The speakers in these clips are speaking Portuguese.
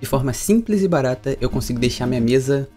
De forma simples e barata, eu consigo deixar minha mesa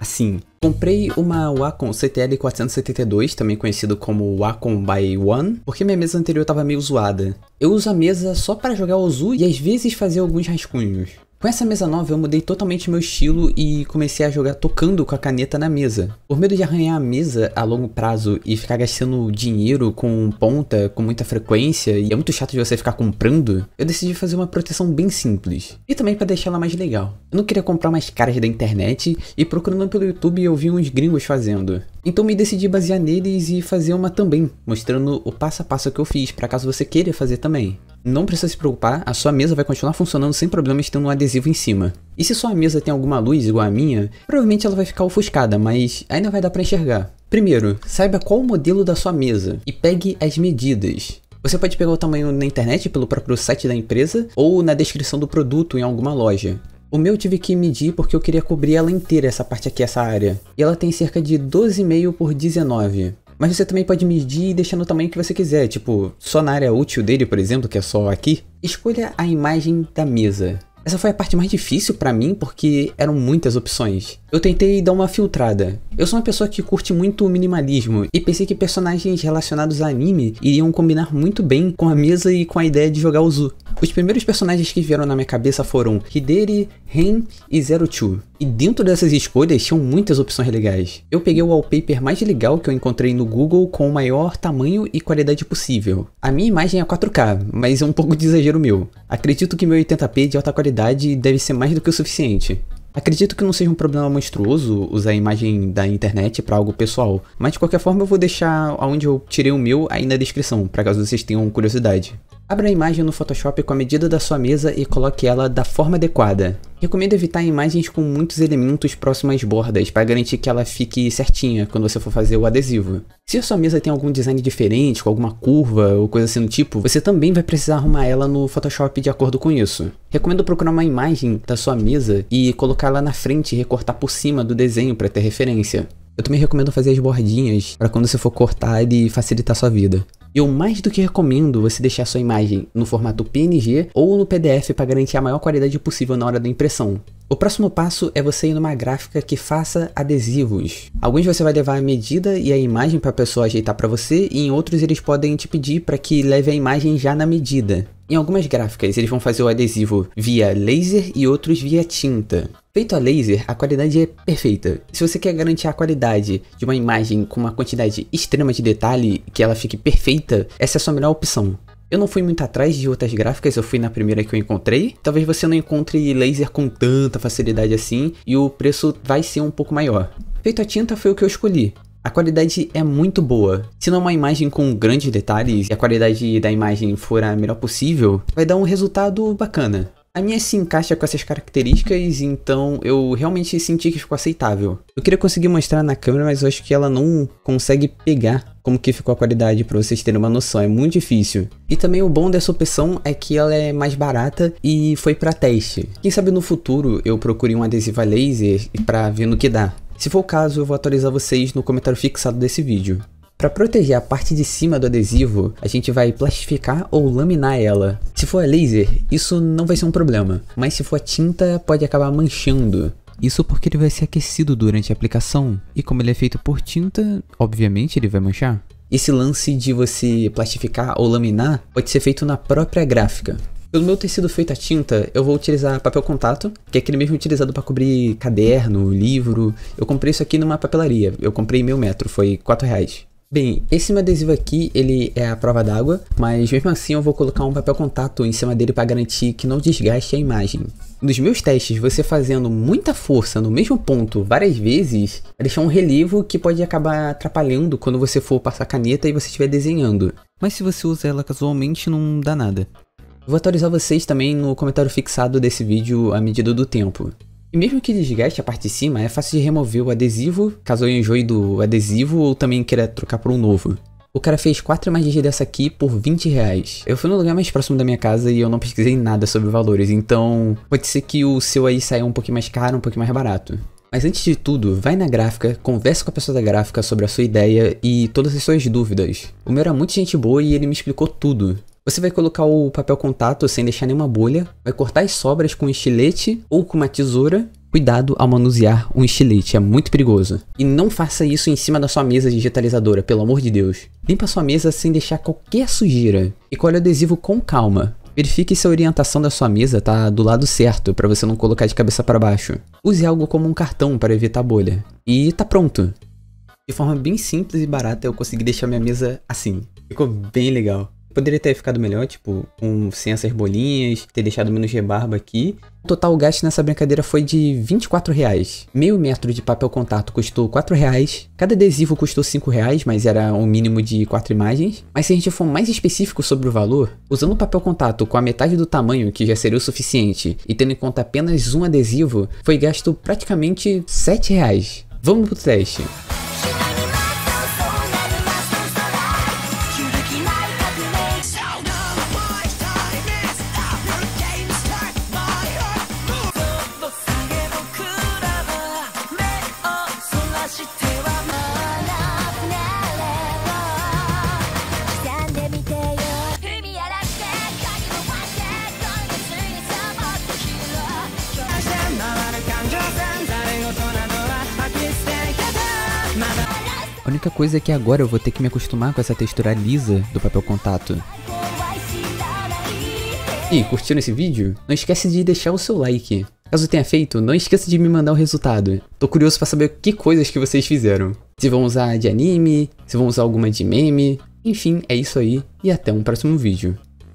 assim. Comprei uma Wacom CTL472, também conhecido como Wacom by One, porque minha mesa anterior estava meio zoada. Eu uso a mesa só para jogar o Zu e às vezes fazer alguns rascunhos. Com essa mesa nova eu mudei totalmente meu estilo e comecei a jogar tocando com a caneta na mesa. Por medo de arranhar a mesa a longo prazo e ficar gastando dinheiro com ponta com muita frequência e é muito chato de você ficar comprando, eu decidi fazer uma proteção bem simples. E também para deixar ela mais legal. Eu não queria comprar mais caras da internet e procurando pelo YouTube eu vi uns gringos fazendo. Então me decidi basear neles e fazer uma também, mostrando o passo a passo que eu fiz para caso você queira fazer também. Não precisa se preocupar, a sua mesa vai continuar funcionando sem problemas tendo um adesivo em cima. E se sua mesa tem alguma luz igual a minha, provavelmente ela vai ficar ofuscada, mas ainda vai dar para enxergar. Primeiro, saiba qual o modelo da sua mesa e pegue as medidas. Você pode pegar o tamanho na internet pelo próprio site da empresa ou na descrição do produto em alguma loja. O meu eu tive que medir porque eu queria cobrir ela inteira, essa parte aqui, essa área. E ela tem cerca de 12,5 por 19. Mas você também pode medir e deixar no tamanho que você quiser, tipo, só na área útil dele, por exemplo, que é só aqui. Escolha a imagem da mesa. Essa foi a parte mais difícil para mim porque eram muitas opções. Eu tentei dar uma filtrada. Eu sou uma pessoa que curte muito o minimalismo e pensei que personagens relacionados a anime iriam combinar muito bem com a mesa e com a ideia de jogar o Zu. Os primeiros personagens que vieram na minha cabeça foram Hideri, Ren e Zero Two. E dentro dessas escolhas tinham muitas opções legais. Eu peguei o wallpaper mais legal que eu encontrei no Google com o maior tamanho e qualidade possível. A minha imagem é 4K, mas é um pouco de exagero meu. Acredito que meu 80p de alta qualidade deve ser mais do que o suficiente. Acredito que não seja um problema monstruoso usar a imagem da internet para algo pessoal, mas de qualquer forma eu vou deixar onde eu tirei o meu aí na descrição, para caso vocês tenham curiosidade. Abra a imagem no Photoshop com a medida da sua mesa e coloque ela da forma adequada. Recomendo evitar imagens com muitos elementos próximos às bordas para garantir que ela fique certinha quando você for fazer o adesivo. Se a sua mesa tem algum design diferente, com alguma curva ou coisa assim do tipo, você também vai precisar arrumar ela no Photoshop de acordo com isso. Recomendo procurar uma imagem da sua mesa e colocá-la na frente e recortar por cima do desenho para ter referência. Eu também recomendo fazer as bordinhas para quando você for cortar e facilitar sua vida. Eu mais do que recomendo você deixar sua imagem no formato PNG ou no PDF para garantir a maior qualidade possível na hora da impressão. O próximo passo é você ir numa gráfica que faça adesivos. Alguns você vai levar a medida e a imagem para a pessoa ajeitar para você, e em outros eles podem te pedir para que leve a imagem já na medida. Em algumas gráficas eles vão fazer o adesivo via laser e outros via tinta. Feito a laser, a qualidade é perfeita. Se você quer garantir a qualidade de uma imagem com uma quantidade extrema de detalhe, que ela fique perfeita, essa é a sua melhor opção. Eu não fui muito atrás de outras gráficas, eu fui na primeira que eu encontrei. Talvez você não encontre laser com tanta facilidade assim e o preço vai ser um pouco maior. Feito a tinta foi o que eu escolhi. A qualidade é muito boa. Se não é uma imagem com grandes detalhes e a qualidade da imagem for a melhor possível, vai dar um resultado bacana. A minha se encaixa com essas características, então eu realmente senti que ficou aceitável. Eu queria conseguir mostrar na câmera, mas eu acho que ela não consegue pegar como que ficou a qualidade para vocês terem uma noção, é muito difícil. E também o bom dessa opção é que ela é mais barata e foi para teste. Quem sabe no futuro eu procure um adesivo a laser para ver no que dá. Se for o caso, eu vou atualizar vocês no comentário fixado desse vídeo. Para proteger a parte de cima do adesivo, a gente vai plastificar ou laminar ela. Se for a laser, isso não vai ser um problema, mas se for a tinta, pode acabar manchando. Isso porque ele vai ser aquecido durante a aplicação, e como ele é feito por tinta, obviamente ele vai manchar. Esse lance de você plastificar ou laminar pode ser feito na própria gráfica. Pelo meu ter sido feito a tinta, eu vou utilizar papel contato, que é aquele mesmo utilizado para cobrir caderno, livro. Eu comprei isso aqui numa papelaria. Eu comprei meio metro, foi 4 reais. Bem, esse meu adesivo aqui, ele é a prova d'água, mas mesmo assim eu vou colocar um papel contato em cima dele para garantir que não desgaste a imagem. Nos meus testes, você fazendo muita força no mesmo ponto várias vezes, vai deixar um relevo que pode acabar atrapalhando quando você for passar caneta e você estiver desenhando. Mas se você usa ela casualmente, não dá nada. Vou atualizar vocês também no comentário fixado desse vídeo à medida do tempo. E mesmo que desgaste a parte de cima, é fácil de remover o adesivo, caso eu enjoe do adesivo ou também queira trocar por um novo. O cara fez 4 imagens dessa aqui por 20 reais. Eu fui no lugar mais próximo da minha casa e eu não pesquisei nada sobre valores, então pode ser que o seu aí saia um pouquinho mais caro, um pouquinho mais barato. Mas antes de tudo, vai na gráfica, conversa com a pessoa da gráfica sobre a sua ideia e todas as suas dúvidas. O meu era muito gente boa e ele me explicou tudo. Você vai colocar o papel contato sem deixar nenhuma bolha, vai cortar as sobras com um estilete ou com uma tesoura. Cuidado ao manusear um estilete, é muito perigoso. E não faça isso em cima da sua mesa digitalizadora, pelo amor de Deus. Limpa sua mesa sem deixar qualquer sujeira e colhe o adesivo com calma. Verifique se a orientação da sua mesa está do lado certo para você não colocar de cabeça para baixo. Use algo como um cartão para evitar bolha. E tá pronto. De forma bem simples e barata eu consegui deixar minha mesa assim. Ficou bem legal. Poderia ter ficado melhor, tipo, sem essas bolinhas, ter deixado menos rebarba aqui. O total gasto nessa brincadeira foi de 24 reais. Meio metro de papel contato custou 4 reais. Cada adesivo custou 5 reais, mas era um mínimo de 4 imagens. Mas se a gente for mais específico sobre o valor, usando o papel contato com a metade do tamanho, que já seria o suficiente, e tendo em conta apenas um adesivo, foi gasto praticamente 7 reais. Vamos pro teste. A única coisa é que agora eu vou ter que me acostumar com essa textura lisa do papel contato. E curtiram esse vídeo? Não esquece de deixar o seu like. Caso tenha feito, não esqueça de me mandar o resultado. Tô curioso para saber que coisas que vocês fizeram. Se vão usar de anime, se vão usar alguma de meme. Enfim, é isso aí e até um próximo vídeo.